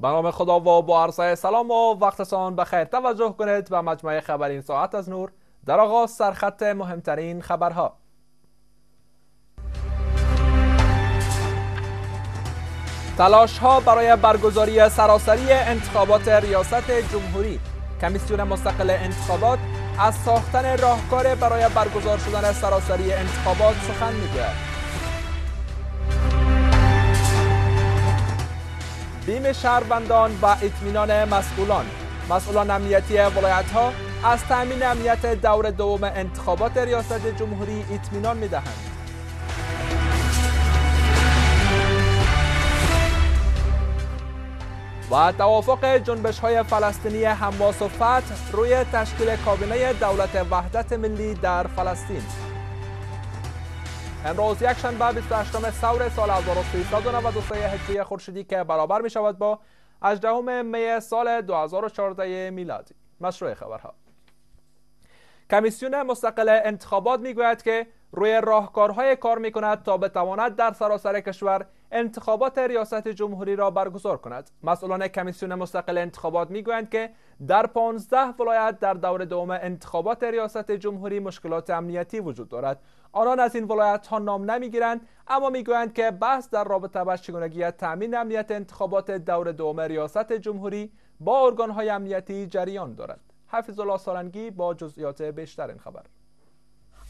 به نام خدا و با عرض سلام و وقتتان بخیر. توجه کنید به مجموعه خبر این ساعت از نور در آغاز سرخط مهمترین خبرها. تلاش ها برای برگزاری سراسری انتخابات ریاست جمهوری. کمیسیون مستقل انتخابات از ساختن راهکار برای برگزار شدن سراسری انتخابات سخن می‌گوید. بیم شهروندان و اطمینان مسئولان. مسئولان امنیتی ولایت ها از تأمین امنیت دور دوم انتخابات ریاست جمهوری اطمینان می‌دهند. و توافق جنبش های فلسطینی حماس و فتح روی تشکیل کابینه دولت وحدت ملی در فلسطین. امروز یک شنبه 28 سور سال 1393 هجری خورشیدی که برابر می شود با 18 می سال 2014 میلادی. مشروع خبرها. کمیسیون مستقل انتخابات می گوید که روی راهکارهای کار می کند تا بتواند در سراسر کشور انتخابات ریاست جمهوری را برگزار کند. مسئولان کمیسیون مستقل انتخابات می‌گویند که در 15 ولایت در دور دوم انتخابات ریاست جمهوری مشکلات امنیتی وجود دارد. آنان از این ولایت ها نام نمی‌گیرند اما می‌گویند که بحث در رابطه با چگونگی تامین امنیت انتخابات دور دوم ریاست جمهوری با ارگان های امنیتی جریان دارد. حفظ الله سالنگی با جزئیات بیشتر این خبر.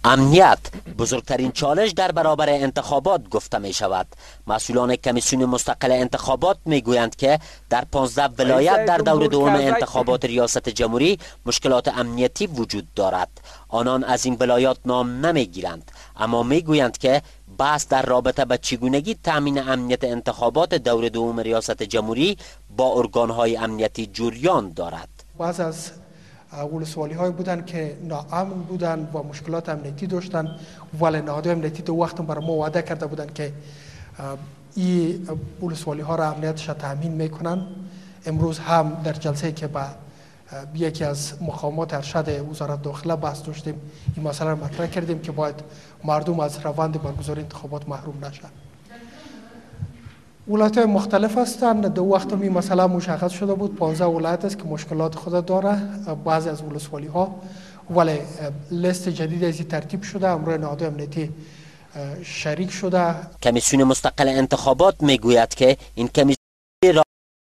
امنیت. بزرگترین چالش در برابر انتخابات گفته می شود مسئولان کمیسیون مستقل انتخابات می گویند که در 15 ولایت در دور دوم انتخابات ریاست جمهوری مشکلات امنیتی وجود دارد. آنان از این ولایات نام نمی گیرند اما می گویند که بحث در رابطه به چگونگی تامین امنیت انتخابات دور دوم ریاست جمهوری با ارگانهای امنیتی جریان دارد. بعض از ولسوالی های بودن که ناامن بودن و مشکلات امنیتی داشتن ولی نهادهای امنیتی دو وقت برای ما وعده کرده بودن که این ولسوالی ها را امنیتش تامین می‌کنن. امروز هم در جلسه که با یکی از مقامات ارشد وزارت داخله بحث داشتیم این مسئله را مطرح کردیم که باید مردم از روند برگزاری انتخابات محروم نشن. ولایت های مختلف هستند. دو وقت می مثلا مشخص شده بود. 15 ولایت است که مشکلات خود داره. بعضی از ولسوالی ها ولی لیست جدید از ترتیب شده. امروز نهادهای امنیتی شریک شده. کمیسیون مستقل انتخابات می‌گوید که این کمیسیون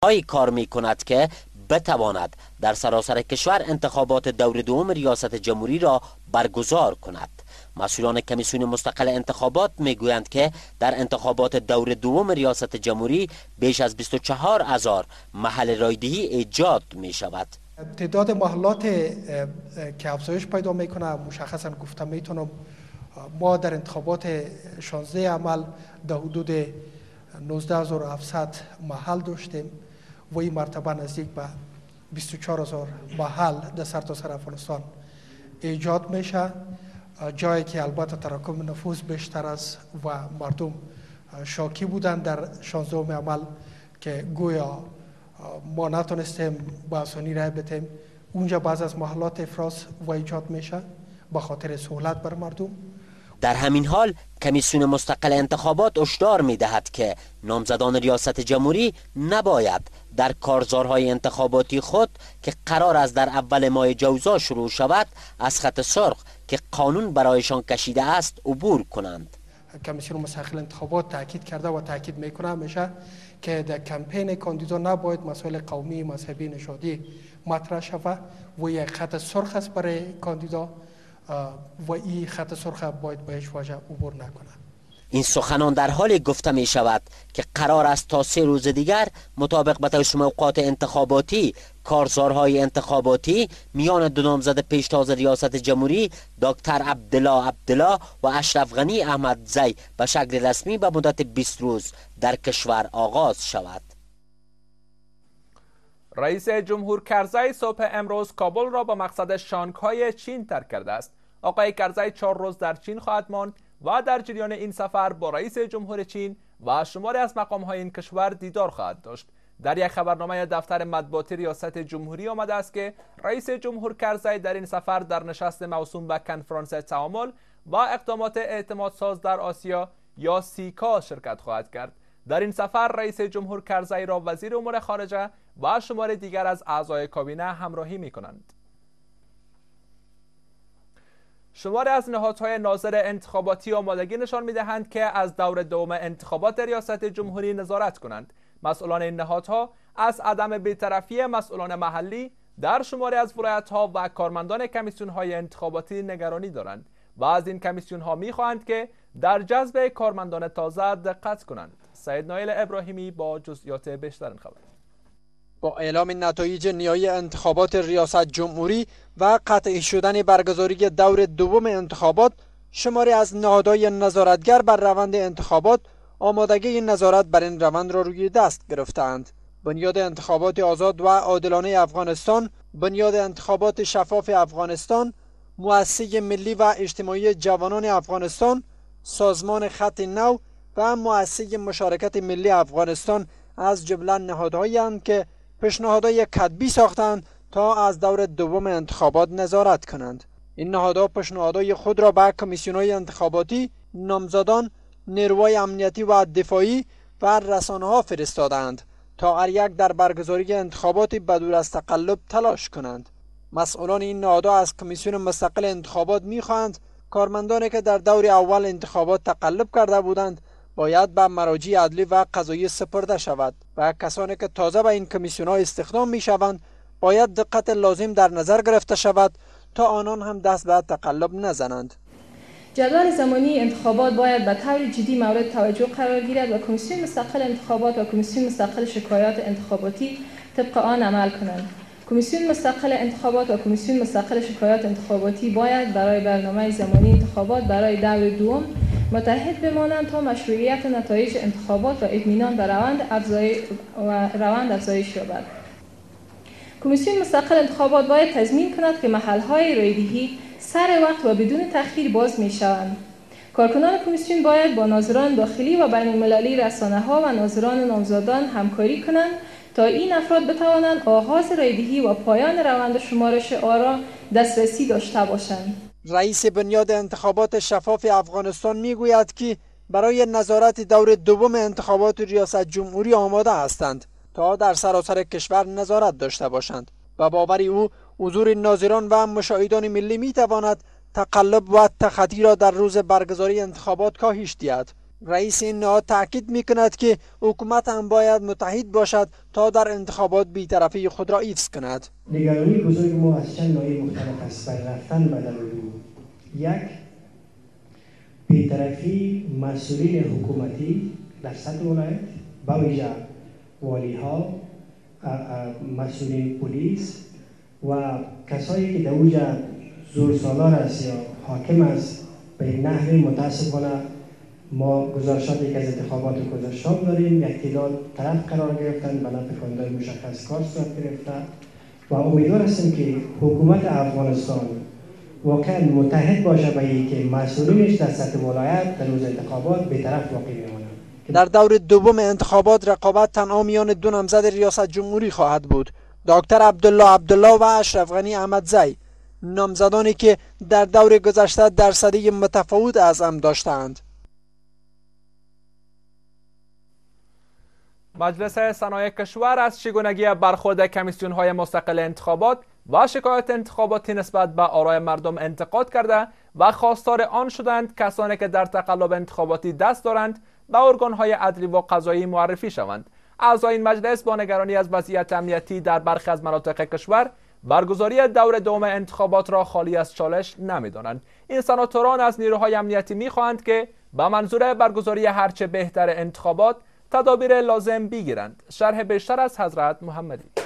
راهی کار می کند که بتواند در سراسر کشور انتخابات دور دوم ریاست جمهوری را برگزار کند. مسئولان کمیسیون مستقل انتخابات می‌گویند که در انتخابات دور دوم ریاست جمهوری بیش از 24 هزار محل رایدهی ایجاد می شود تعداد محلات که افزایش پیدا می‌کنه مشخصا گفته می‌تونم ما در انتخابات 16 عمل در حدود 19700 محل داشتیم و این مرتبه نزدیک به 24000 محل در سرتاسر افغانستان ایجاد میشه. جایی که البته تراکم نفوذ بیشتر است و مردم شاکی بودند در 16 عمل که گویا ما نتونستیم با آسانی رای بتیم اونجا بعض از محلات افراز و ایجاد میشه به خاطر سهولت بر مردم. در همین حال کمیسیون مستقل انتخابات اشدار می دهد که نامزدان ریاست جمهوری نباید در کارزارهای انتخاباتی خود که قرار است در اول ماه جوزا شروع شود از خط سرخ که قانون برایشان کشیده است عبور کنند. کمیسیون مستقل انتخابات تاکید کرده و تاکید می‌کنه همیشه که در کمپین کاندیدا نباید مسائل قومی مذهبی نژادی مطرح شود و یک خط سرخ است برای کاندیدا و این خط سرخ باید بهش واژه عبور نکنه این سخنان در حال گفته می شود که قرار است تا سه روز دیگر مطابق به توسم اوقات انتخاباتی کارزارهای انتخاباتی میان دو نامزد پیشتاز ریاست جمهوری دکتر عبدالله عبدالله و اشرف غنی احمد زی به شکل رسمی به مدت 20 روز در کشور آغاز شود. رئیس جمهور کرزی صبح امروز کابل را با مقصد شانگهای چین ترک کرده است. آقای کرزی چهار روز در چین خواهد ماند. و در جریان این سفر با رئیس جمهور چین و شماری از مقام های این کشور دیدار خواهد داشت در یک خبرنامه دفتر مطبوعاتی ریاست جمهوری آمده است که رئیس جمهور کرزی در این سفر در نشست موسوم به کنفرانس تعامل و اقدامات اعتماد ساز در آسیا یا سیکا شرکت خواهد کرد در این سفر رئیس جمهور کرزی را وزیر امور خارجه و شمار دیگر از اعضای کابینه همراهی می کنند. شماری از نهادهای ناظر انتخاباتی آمادگی نشان می دهند که از دور دوم انتخابات ریاست جمهوری نظارت کنند. مسئولان این نهادها از عدم بیطرفی مسئولان محلی در شماری از ولایت ها و کارمندان کمیسیون های انتخاباتی نگرانی دارند و از این کمیسیون ها می خواهند که در جذب کارمندان تازه دقت کنند. سید نایل ابراهیمی با جزئیات بیشتر خبر با اعلام نتایج نهایی انتخابات ریاست جمهوری و قطعی شدن برگزاری دور دوم انتخابات شماری از نهادهای نظارتگر بر روند انتخابات آمادگی نظارت بر این روند را روی دست گرفتند. بنیاد انتخابات آزاد و عادلانه افغانستان بنیاد انتخابات شفاف افغانستان مؤسسه ملی و اجتماعی جوانان افغانستان سازمان خط نو و مؤسسه مشارکت ملی افغانستان از جمله نهادهایی که پیشنهادهای کتبی ساختند تا از دور دوم انتخابات نظارت کنند. این نهادها پیشنهادهای خود را به کمیسیونهای انتخاباتی نامزدان نیروهای امنیتی و دفاعی و رسانه ها فرستادند تا هر یک در برگزاری انتخابات بدور از تقلب تلاش کنند. مسئولان این نهادها از کمیسیون مستقل انتخابات می‌خواهند کارمندانی که در دور اول انتخابات تقلب کرده بودند باید به مراجع عدلی و قضایی سپرده شود و کسانی که تازه به این کمیسیون ها استخدام می شوند باید دقت لازم در نظر گرفته شود تا آنان هم دست به تقلب نزنند. جدول زمانی انتخابات باید به طور جدی مورد توجه قرار گیرد و کمیسیون مستقل انتخابات و کمیسیون مستقل شکایات انتخاباتی طبق آن عمل کنند. کمیسیون مستقل انتخابات و کمیسیون مستقل شکایات انتخاباتی باید برای برنامه زمانی انتخابات برای دور دوم متحد بمانند تا مشروعیت نتایج انتخابات و اطمینان به روند افزایش و روند افزایش یابد. کمیسیون مستقل انتخابات باید تضمین کند که محلهای رایدهی سر وقت و بدون تأخیر باز می شوند کارکنان کمیسیون باید با ناظران داخلی و بین المللی رسانه ها و ناظران نامزادان همکاری کنند تا این افراد بتوانند آغاز رایدهی و پایان روند شمارش آرا دسترسی داشته باشند. رئیس بنیاد انتخابات شفاف افغانستان می‌گوید که برای نظارت دور دوم انتخابات ریاست جمهوری آماده هستند تا در سراسر کشور نظارت داشته باشند. و باوری او حضور ناظران و مشاهدان ملی می تواند تقلب و تخطی را در روز برگزاری انتخابات کاهش دهد. رئیس این نهاد تاکید می کند که حکومت هم باید متحد باشد تا در انتخابات بیطرفی خود را حفظ کند. نگرانی بزرگ ما از چند نوعی مختلف است. رفتن به یک بیطرفی مسئولین حکومتی در سطح ولایت با ویژه والی ها مسئولین پلیس و کسایی که در اوجا زور سالار است یا حاکم است به نحوی متاسفانه ما گزارشاتی که از انتخابات گذاشتان داریم یک تعداد طرف قرار گرفتن به نفع مشخص کار صورت گرفته و امیدوار هستیم که حکومت افغانستان واقعا متحد باشه به که مسئولینش در سطح ولایت در روز انتخابات به طرف واقع میمانند در دور دوم انتخابات رقابت تنها میان دو نامزد ریاست جمهوری خواهد بود. دکتر عبدالله عبدالله و اشرف غنی احمدزی نامزدانی که در دور گذشته درصدی متفاوت از هم داشتند. مجلس صنایع کشور از چگونگی برخورد کمیسیون های مستقل انتخابات و شکایت انتخاباتی نسبت به آرای مردم انتقاد کرده و خواستار آن شدند کسانی که در تقلب انتخاباتی دست دارند به ارگان های عدلی و قضایی معرفی شوند. اعضای این مجلس با نگرانی از وضعیت امنیتی در برخی از مناطق کشور برگزاری دور دوم انتخابات را خالی از چالش نمی‌دانند. این سناتوران از نیروهای امنیتی می‌خواهند که به منظور برگزاری هرچه بهتر انتخابات تدابیر لازم بگیرند. شرح بیشتر از حضرت محمدی.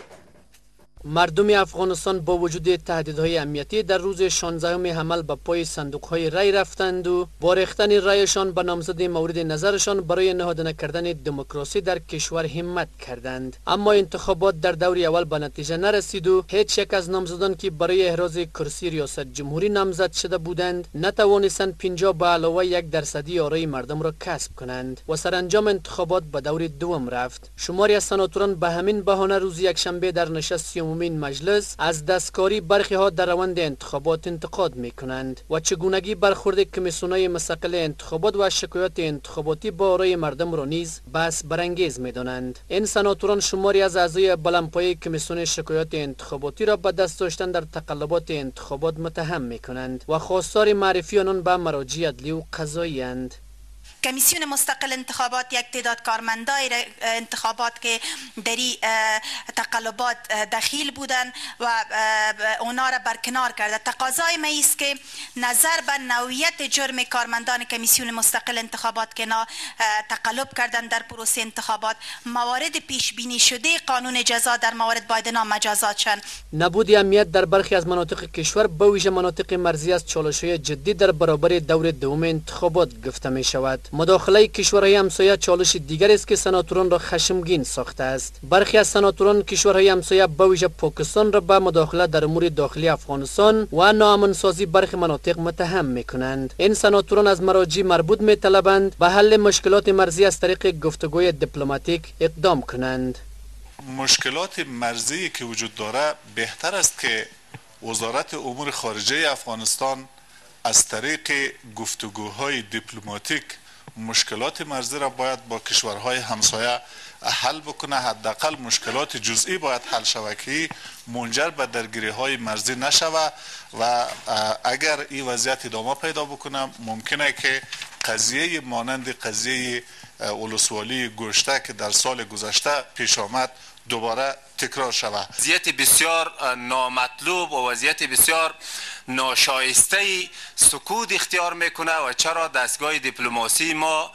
مردم افغانستان با وجود تهدیدهای امنیتی در روز 16 حمل به پای صندوقهای رای رفتند و با ریختن رایشان به نامزد مورد نظرشان برای نهادینه کردن دموکراسی در کشور همت کردند. اما انتخابات در دور اول به نتیجه نرسید و هیچ یک از نامزدان که برای احراز کرسی ریاست جمهوری نامزد شده بودند نتوانستند 50 به علاوه یک درصدی آرای مردم را کسب کنند و سرانجام انتخابات به دور دوم رفت. شماری از سناتوران به همین بهانه روز یکشنبه در نشست عمومی مجلس از دستکاری برخی ها در روند انتخابات انتقاد می کنند و چگونگی برخورد کمیسیونای مستقل انتخابات و شکایات انتخاباتی با رای مردم را نیز بس برانگیز می دانند این سناتوران شماری از اعضای بلندپایه کمیسیون شکایات انتخاباتی را به دست داشتن در تقلبات انتخابات متهم می کنند و خواستار معرفی آنان به مراجع عدلی و قضایی اند. کمیسیون مستقل انتخابات یک تعداد کارمندای انتخابات که دری تقلبات دخیل بودن و اونا را برکنار کرده. تقاضای ما است که نظر به نوعیت جرم کارمندان کمیسیون مستقل انتخابات که نا تقلب کردن در پروسه انتخابات موارد پیش بینی شده قانون جزا در موارد باید مجازات شن نبود امنیت در برخی از مناطق کشور به ویژه مناطق مرزی از چالش‌های جدی در برابر دور دوم انتخابات گفته می شود مداخله کشورهای همسایه چالش دیگر است که سناتوران را خشمگین ساخته است. برخی از سناتوران کشورهای همسایه به ویژه پاکستان را به مداخله در امور داخلی افغانستان و ناامنسازی برخی مناطق متهم می کنند این سناتوران از مراجع مربوط می طلبند به حل مشکلات مرزی از طریق گفتگوی دیپلماتیک اقدام کنند. مشکلات مرزی که وجود داره بهتر است که وزارت امور خارجه افغانستان از طریق گفتگوهای دیپلماتیک مشکلات مرزی را باید با کشورهای همسایه حل بکنه. حداقل مشکلات جزئی باید حل شود که منجر به درگیری های مرزی نشوه و اگر این وضعیت ادامه پیدا بکنه ممکنه که قضیه مانند قضیه ولسوالی گوشته که در سال گذشته پیش آمد دوباره تکرار شود وضعیت بسیار نامطلوب و وضعیت بسیار ناشایسته سکوت اختیار می‌کنه و چرا دستگاه دیپلماسی ما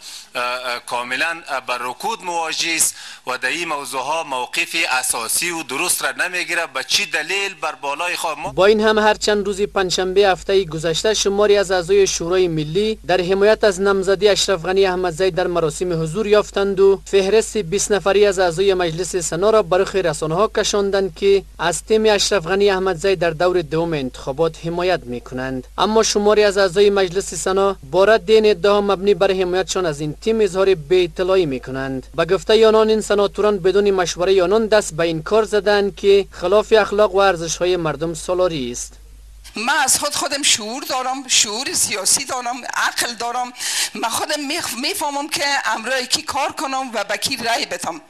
کاملا بر رکود مواجه است و در این موضوع ها موقف اساسی و درست را نمی‌گیره. به چی دلیل؟ بر بالای خواه ما با این هم هر چند روزی پنجشنبه هفته گذشته شماری از اعضای شورای ملی در حمایت از نامزدی اشرف غنی احمدزی در مراسم حضور یافتند و فهرست 20 نفری از اعضای مجلس سنا را برخی رسانه ها کشاندند که از تیم اشرف غنی احمدزی در دور دوم انتخابات حمایت می کنند اما شماری از اعضای مجلس سنا بارد دین ادعا مبنی بر حمایتشان از این تیم اظهار بی اطلاعی می کنند به گفته آنان این سناتوران بدون مشوره آنان دست به این کار زدند که خلاف اخلاق و ارزش های مردم سالاری است. من از خود خودم شعور دارم شعور سیاسی دارم عقل دارم. من خودم می‌فهمم که امرای کی کار کنم و به کی رای بدم.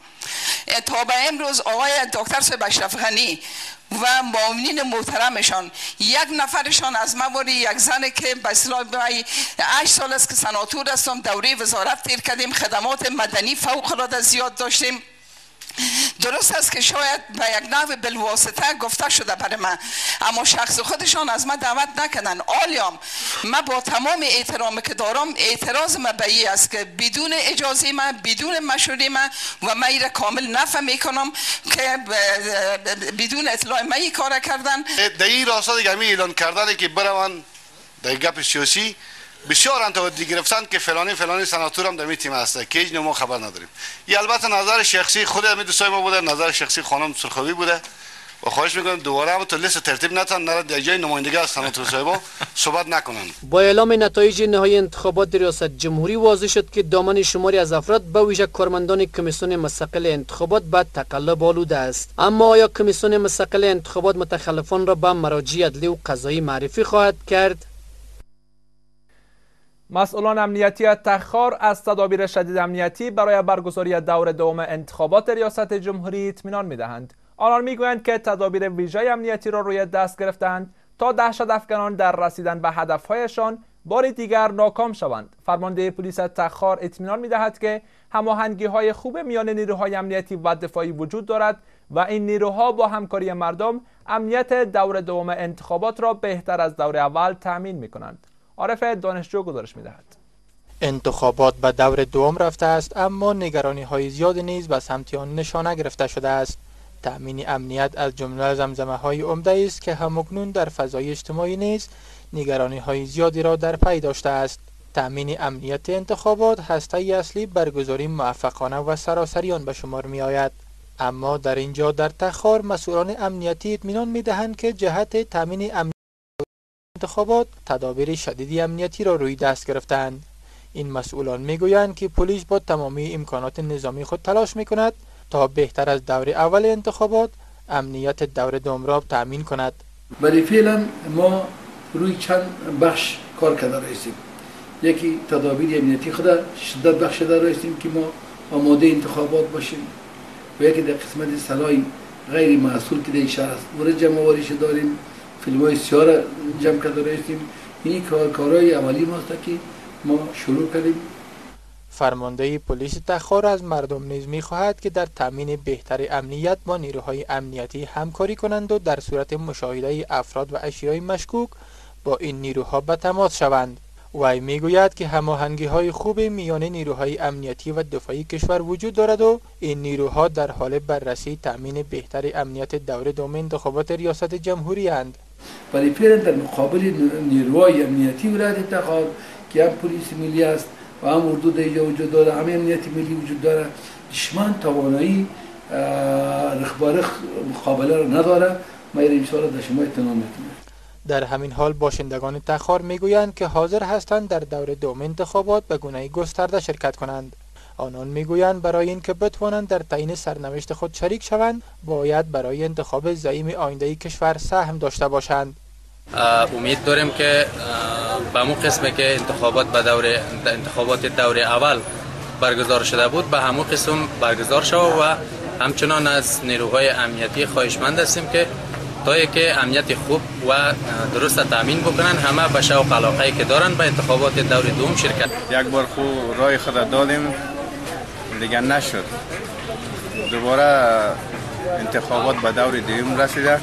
تا به امروز آقای دکتر سب اشرف غنی و معاونین محترمشان یک نفرشان از مواری یک زن که به اصطلاح 8 سال است که سناتور هستم دوره وزارت تیر کردیم خدمات مدنی فوق العاده زیاد داشتیم. درست است که شاید به یک نحو بالواسطه گفته شده برای من. اما شخص خودشان از من دعوت نکنن آلیام من با تمام احترام که دارم اعتراض من به است که بدون اجازه من بدون مشوره من و من را کامل نفهم می‌کنم که بدون اطلاع من این کار کردن. در این راستا دیگه اعلان کردن که بروان در گپ سیاسی بسیار انتقادی گرفتن که فلانی فلانی سناتور هم در تیم هست که هیچ ما خبر نداریم. یه البته نظر شخصی خود همین دوستای ما بوده. نظر شخصی خانم سرخوی بوده. و خواهش می‌کنم دوباره هم تو لیست ترتیب نتن. نره در جای نمایندگی از سناتور صاحبا صحبت نکنن. با اعلام نتایج نهایی انتخابات ریاست جمهوری واضح شد که دامن شماری از افراد به ویژه کارمندان کمیسیون مستقل انتخابات به تقلب آلوده است. اما آیا کمیسیون مستقل انتخابات متخلفان را به مراجع عدلی و قضایی معرفی خواهد کرد؟ مسئولان امنیتی تخار از تدابیر شدید امنیتی برای برگزاری دور دوم انتخابات ریاست جمهوری اطمینان می‌دهند آنان می‌گویند که تدابیر ویژه امنیتی را روی دست گرفتند تا دهشت افغانان در رسیدن به هدفهایشان بار دیگر ناکام شوند فرمانده پلیس تخار اطمینان می‌دهد که هماهنگی های خوب میان نیروهای امنیتی و دفاعی وجود دارد و این نیروها با همکاری مردم امنیت دور دوم انتخابات را بهتر از دور اول تأمین می کنند. عارف دانشجو گزارش می‌دهد. انتخابات به دور دوم رفته است اما نگرانی های زیاد نیز به سمت آن نشانه گرفته شده است. تأمین امنیت از جمله زمزمه های عمده است که همکنون در فضای اجتماعی نیز نگرانی های زیادی را در پی داشته است. تأمین امنیت انتخابات هسته اصلی برگزاری موفقانه و سراسریان به شمار می آید اما در اینجا در تخار مسئولان امنیتی اطمینان می دهند که جهت تأمین امنیت انتخابات تدابیر شدیدی امنیتی را روی دست گرفتند. این مسئولان می‌گویند که پلیس با تمامی امکانات نظامی خود تلاش می کند تا بهتر از دور اول انتخابات امنیت دور دوم را تأمین کند. برای فعلا ما روی چند بخش کار کرده رایستیم یکی تدابیر امنیتی خود شدت بخش در رایستیم که ما آماده انتخابات باشیم. و یکی در قسمت سلای غیر محصول که در شهر است. داریم. فیلم سیاه جمع کرده رایستیم این کارهای اولی ماست که ما شروع کردیم. فرمانده پلیس تخار از مردم نیز می‌خواهد که در تامین بهتر امنیت با نیروهای امنیتی همکاری کنند و در صورت مشاهده افراد و اشیای مشکوک با این نیروها به تماس شوند. وی می‌گوید که هماهنگی های خوب میان نیروهای امنیتی و دفاعی کشور وجود دارد و این نیروها در حال بررسی تامین بهتر امنیت دور دوم انتخابات ریاست جمهوری اند. ولی فعلا در مقابل نیروهای امنیتی ولایت تخار که هم پلیس ملی است و هم اردو در وجود داره همه امنیت ملی وجود داره دشمن توانایی رخبارخ مقابله را نداره. ما این در شما می‌کنم در همین حال باشندگان تخار می‌گویند که حاضر هستند در دور دوم انتخابات به گونه گسترده شرکت کنند. آنان می‌گویند برای اینکه بتوانند در تعیین سرنوشت خود شریک شوند باید برای انتخاب زعیم آینده کشور سهم داشته باشند. امید داریم که به مو قسم که انتخابات به دور انتخابات دور اول برگزار شده بود به همو قسم برگزار شود و همچنان از نیروهای امنیتی خواهشمند هستیم که تا که امنیت خوب و درست تامین بکنن همه به شوق علاقه که دارن به انتخابات دور دوم شرکت. یک بار خو رای خود دادیم. دیگه نشد. دوباره انتخابات به دور دوم رسیده.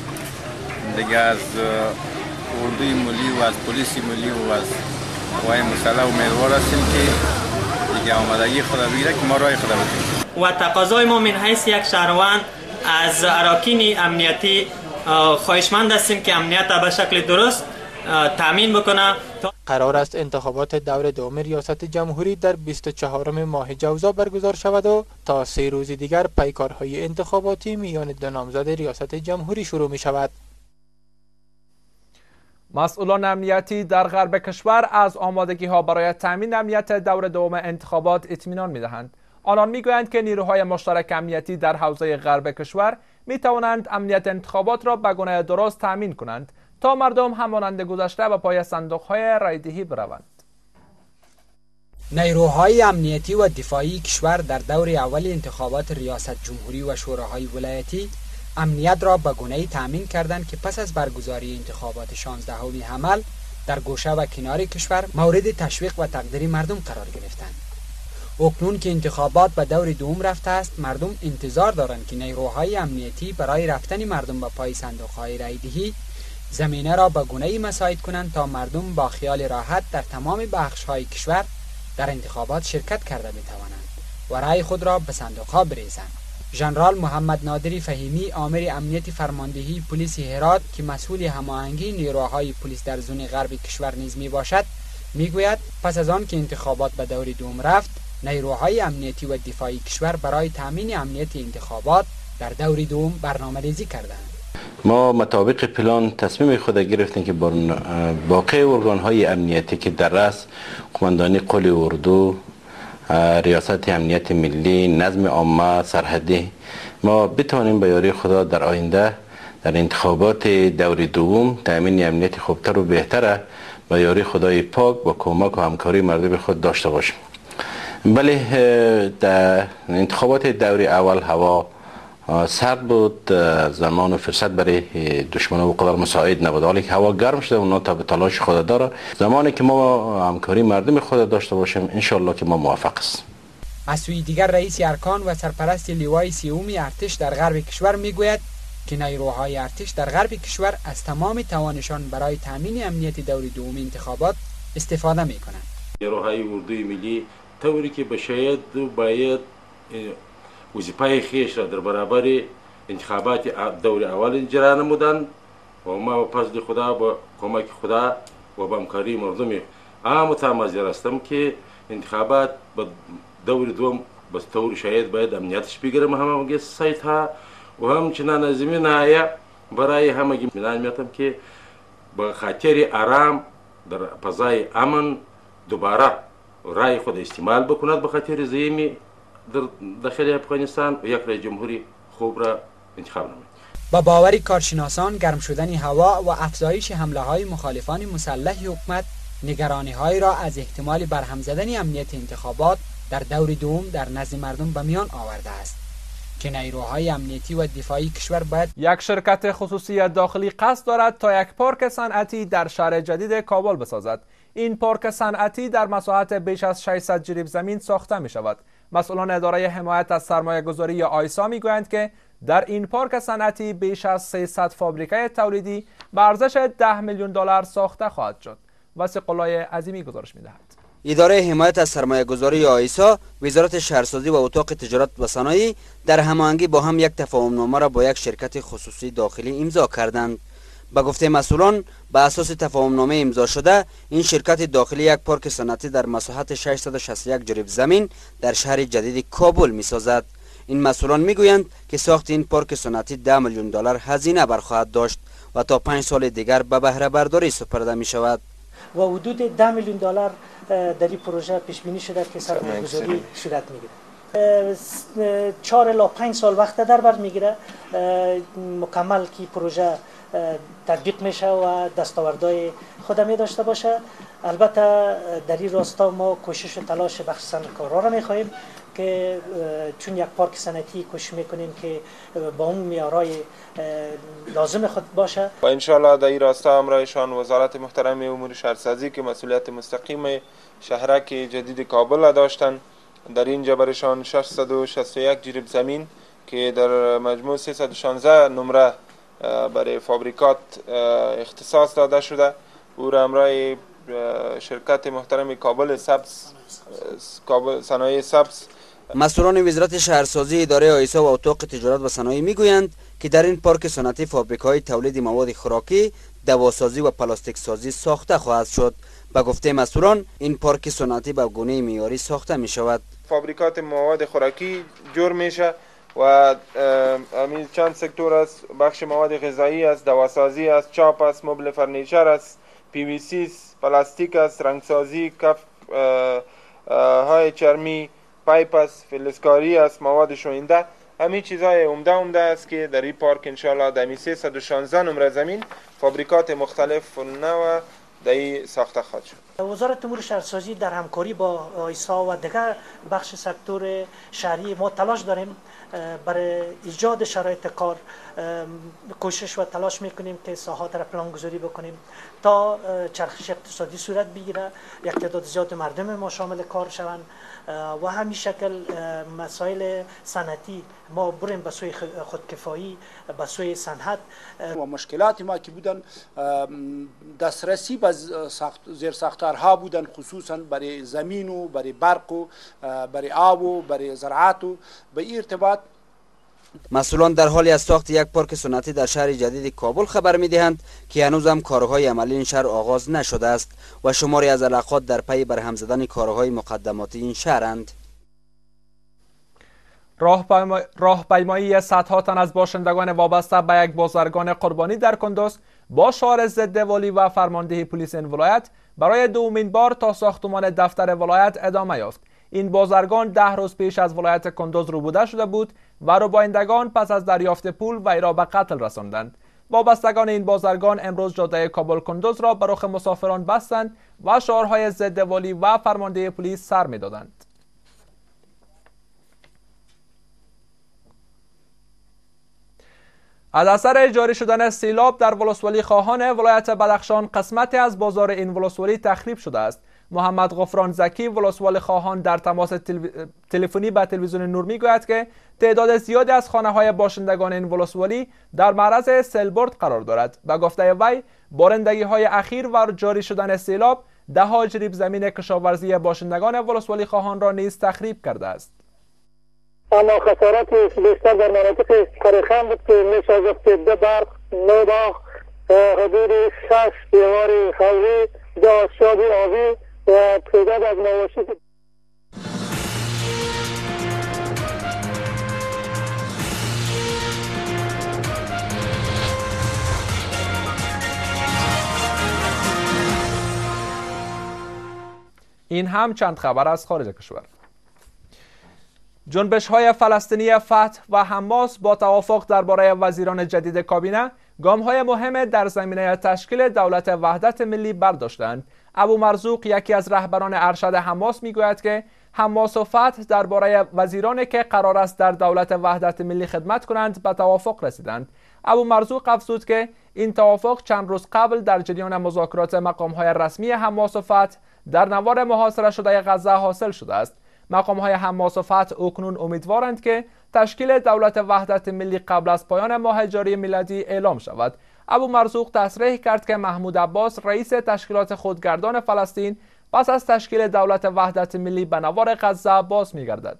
دیگه از اردوی ملی و از پلیس ملی و از قوای مسلح امیدوار هستیم که دیگه آمدگی خود بگیره که ما رای خود بدیم. و تقاضای ما من حیث یک شهروند از اراکین امنیتی خواهشمند هستیم که امنیت به شکل درست تامین بکنه قرار است انتخابات دور دوم ریاست جمهوری در 24 ماه جوزا برگزار شود و تا سه روز دیگر پیکارهای انتخاباتی میان دو نامزد ریاست جمهوری شروع می شود. مسئولان امنیتی در غرب کشور از آمادگی ها برای تامین امنیت دور دوم انتخابات اطمینان می دهند. آنان می گویند که نیروهای مشترک امنیتی در حوزه غرب کشور می توانند امنیت انتخابات را به گونه درست تامین کنند تا مردم همانند گذشته به پای صندوق های رایدهی بروند. نیروهای امنیتی و دفاعی کشور در دور اول انتخابات ریاست جمهوری و شوراهای ولایتی امنیت را به گونه تأمین کردند که پس از برگزاری انتخابات 16 حمل در گوشه و کنار کشور مورد تشویق و تقدیر مردم قرار گرفتند. اکنون که انتخابات به دور دوم رفته است مردم انتظار دارند که نیروهای امنیتی برای رفتن مردم به پای صندوق های رایدهی زمینه را به گونه مساعد کنند تا مردم با خیال راحت در تمام بخش های کشور در انتخابات شرکت کرده بتوانند و رای خود را به صندوق ها بریزند. ژنرال محمد نادری فهیمی آمر امنیت فرماندهی پلیس هرات که مسئول هماهنگی نیروهای پلیس در زون غرب کشور نیز می باشد می‌گوید پس از آن که انتخابات به دور دوم رفت نیروهای امنیتی و دفاعی کشور برای تامین امنیت انتخابات در دور دوم برنامه ریزی کردند ما مطابق پلان تصمیم خود گرفتیم که با باقی ارگان های امنیتی که در رأس قماندانی قل اردو ریاست امنیت ملی نظم عامه سرحدی ما بتوانیم به یاری خدا در آینده در انتخابات دور دوم تامین امنیت خوبتر و بهتره به یاری خدای پاک با کمک و همکاری مردم خود داشته باشیم. بله در انتخابات دور اول هوا سرد بود زمان و فرصت برای دشمن و قدر مساعد نبود. حالی که هوا گرم شده اونا تا به تلاش خود داره. زمانی که ما همکاری مردم خود داشته باشیم انشالله که ما موفق است از سوی دیگر رئیس ارکان و سرپرست لیوای سیومی ارتش در غرب کشور می‌گوید که نیروهای ارتش در غرب کشور از تمام توانشان برای تامین امنیت دوری دوم انتخابات استفاده می کنند نیروهای اردوی ملی طوری که بشاید باید وظیفه خیش را در برابر انتخابات دور اول اجرا نمودند و ما با فضل خدا با کمک خدا و با همکاری مردم عام متمازیر هستم که انتخابات به دور دوم به طور شاید باید امنیتش بگیرم همه سایت ها و همچنان زمین های برای همگی منان میتم که به خاطر آرام در فضای امن دوباره رای خود استعمال بکند به خاطر زیمی در داخل افغانستان و یک رئیس جمهوری خوب را انتخاب نماید. با باوری کارشناسان گرم شدن هوا و افزایش حمله های مخالفان مسلح حکومت نگرانی های را از احتمال برهم زدن امنیت انتخابات در دور دوم در نزد مردم به میان آورده است. که نیروهای امنیتی و دفاعی کشور باید یک شرکت خصوصی داخلی قصد دارد تا یک پارک صنعتی در شهر جدید کابل بسازد. این پارک صنعتی در مساحت بیش از 600 جریب زمین ساخته می شود مسئولان اداره حمایت از سرمایه گذاری یا آیسا می گویند که در این پارک صنعتی بیش از 300 فابریکه تولیدی به ارزش 10 میلیون دلار ساخته خواهد شد. واسه قلای عظیمی گزارش می‌دهد. اداره حمایت از سرمایه گذاری آیسا وزارت شهرسازی و اتاق تجارت و صنایع در هماهنگی با هم یک تفاهم نامه را با یک شرکت خصوصی داخلی امضا کردند. به گفته مسئولان به اساس تفاهم نامه امضا شده این شرکت داخلی یک پارک صنعتی در مساحت 661 جریب زمین در شهر جدید کابل می سازد این مسئولان می‌گویند که ساخت این پارک صنعتی 10 میلیون دلار هزینه برخواهد داشت و تا پنج سال دیگر به بهره برداری سپرده می شود و حدود 10 میلیون دلار در این پروژه پیش بینی شده که سرمایه‌گذاری صورت می‌گیره. چهار الی پنج سال وقت در بر می‌گیره. مکمل کی پروژه تطبیق میشه و دستاوردهای خود می داشته باشه. البته در این راستا ما کوشش و تلاش بخش صنعتکارا را می‌خواهیم که چون یک پارک صنعتی کوشش می‌کنیم که با اون میارای لازم خود باشه. و انشالله در این راستا همراهشان وزارت محترم امور شهرسازی که مسئولیت مستقیم شهرک جدید کابل داشتن در اینجا برشان 661 جریب زمین که در مجموع 316 نمره برای فابریکات اختصاص داده شده. او را همراه شرکت محترم کابل سبز کابل صنایع سبز. مسئولان وزارت شهرسازی اداره آیسا و اتاق تجارت و صنایع می‌گویند که در این پارک صنعتی فابریک های تولید مواد خوراکی دواسازی و پلاستیک سازی ساخته خواهد شد. به گفته مسئولان این پارک صنعتی به گونه معیاری ساخته می شود فابریکات مواد خوراکی جور میشه. و همین چند سکتور است؟ بخش مواد غذایی است دواسازی است چاپ است مبل furniture است پی وی سی پلاستیک است رنگسازی کفش های چرمی pipe است فلزکاری است مواد شوینده. همین چیزهای عمده عمده است که در این پارک انشاءالله در 316 نمره زمین فابریکات مختلف نو در ساخته خواهد شد. وزارت امور شهرسازی در همکاری با آیسا و دیگر بخش سکتور شهری ما تلاش داریم برای ایجاد شرایط کار کوشش و تلاش می‌کنیم که ساحات را پلان گذاری بکنیم تا چرخش اقتصادی صورت بگیره یک تعداد زیاد مردم ما شامل کار شوند. و همین شکل مسائل صنعتی ما بریم به سوی خودکفایی به سوی صنعت. و مشکلات ما که بودن دسترسی به زیر ساختارها بودن خصوصا برای زمین و برای برق و برای آب و برای زراعت و به ارتباط مسئولان در حالی از ساخت یک پارک سنتی در شهر جدید کابل خبر می دهند که هنوز هم کارهای عملی این شهر آغاز نشده است و شماری از علاقات در پی برهم زدن کارهای مقدماتی این شهرند. راهپیمایی صدها تن از باشندگان وابسته به یک بازرگان قربانی در کندوز با شعار ضد والی و فرماندهی پلیس این ولایت برای دومین بار تا ساختمان دفتر ولایت ادامه یافت. این بازرگان ده روز پیش از ولایت کندوز روبوده شده بود و روبایندگان پس از دریافت پول وی را به قتل رساندند. وابستگان این بازرگان امروز جاده کابل کندوز را به رخ مسافران بستند و شعارهای ضد والی و فرمانده پلیس سر می‌دادند. از اثر جاری شدن سیلاب در ولسوالی خواهان ولایت بدخشان قسمتی از بازار این ولسوالی تخریب شده است. محمد غفران زکی ولسوال خواهان در تماس تلفنی با تلویزیون نور می‌گوید که تعداد زیادی از خانه های باشندگان این ولسوالی در معرض سلبرد قرار دارد. و گفته وی بارندگی های اخیر و جاری شدن سیلاب ده ها جریب زمین کشاورزی باشندگان ولسوالی خواهان را نیز تخریب کرده است. اما خسارت بیشتر در مناطق کارخان بود که میشه گفت ده برق نو باغ حدود شش دیوار خولی دو آشابی آبی و تعداد از مواشی این هم چند خبر از خارج کشور. جنبش های فلسطینی فتح و حماس با توافق درباره وزیران جدید کابینه گام های مهم در زمینه تشکیل دولت وحدت ملی برداشتند. ابو مرزوق یکی از رهبران ارشد حماس می‌گوید که حماس و فتح درباره وزیرانی که قرار است در دولت وحدت ملی خدمت کنند به توافق رسیدند. ابو مرزوق افزود که این توافق چند روز قبل در جریان مذاکرات مقام های رسمی حماس و فتح در نوار محاصره شده غزه حاصل شده است. مقام های حماس و فتح اکنون امیدوارند که تشکیل دولت وحدت ملی قبل از پایان ماه جاری میلادی اعلام شود. ابو مرزوق تصریح کرد که محمود عباس رئیس تشکیلات خودگردان فلسطین پس از تشکیل دولت وحدت ملی به نوار غزه باز میگردد.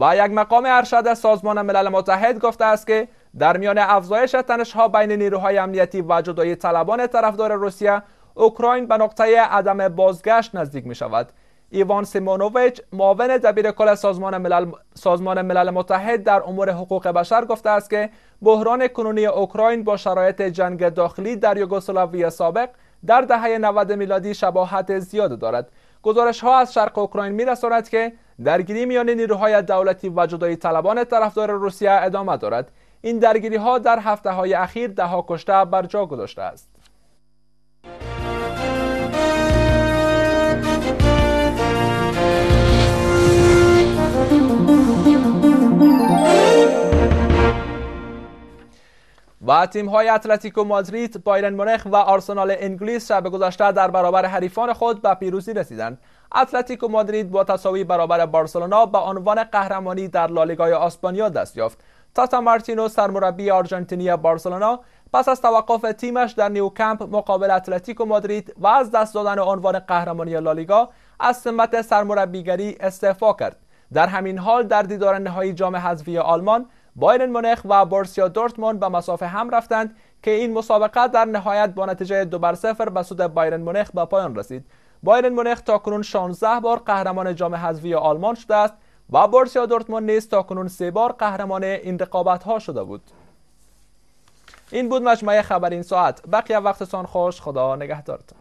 و یک مقام ارشد سازمان ملل متحد گفته است که در میان افزایش تنشها بین نیروهای امنیتی و جدایی طلبان طرفدار روسیه اوکراین به نقطه عدم بازگشت نزدیک می شود ایوان سیمونوویچ معاون دبیر کل سازمان ملل, سازمان ملل متحد در امور حقوق بشر گفته است که بحران کنونی اوکراین با شرایط جنگ داخلی در یوگسلاوی سابق در دهه 90 میلادی شباهت زیاد دارد. گزارش ها از شرق اوکراین می رساند که درگیری میان نیروهای دولتی و جدایی طلبان طرفدار روسیه ادامه دارد. این درگیری ها در هفته های اخیر ده ها کشته بر جا گذاشته است. و تیم های اتلتیکو مادرید، بایرن مونخ و آرسنال انگلیس شب گذشته در برابر حریفان خود به پیروزی رسیدند. اتلتیکو مادرید با تساوی برابر بارسلونا به عنوان قهرمانی در لالیگای آسپانیا دست یافت. تاتا مارتینو سرمربی آرژانتینی بارسلونا پس از توقف تیمش در نیوکمپ مقابل اتلتیکو مادرید و از دست دادن عنوان قهرمانی لالیگا از سمت سرمربیگری استعفا کرد. در همین حال در دیدار نهایی جام حذفی آلمان بایرن مونخ و بورسیا دورتموند به مسافه هم رفتند که این مسابقه در نهایت با نتیجه دو بر صفر به سود بایرن مونخ به پایان رسید. بایرن مونخ تاکنون 16 بار قهرمان جام حذفی آلمان شده است و بورسیا دورتموند نیز تاکنون سه بار قهرمان این رقابت ها شده بود. این بود مجموعه خبر این ساعت. بقیه وقتتان خوش. خدا نگهدارتان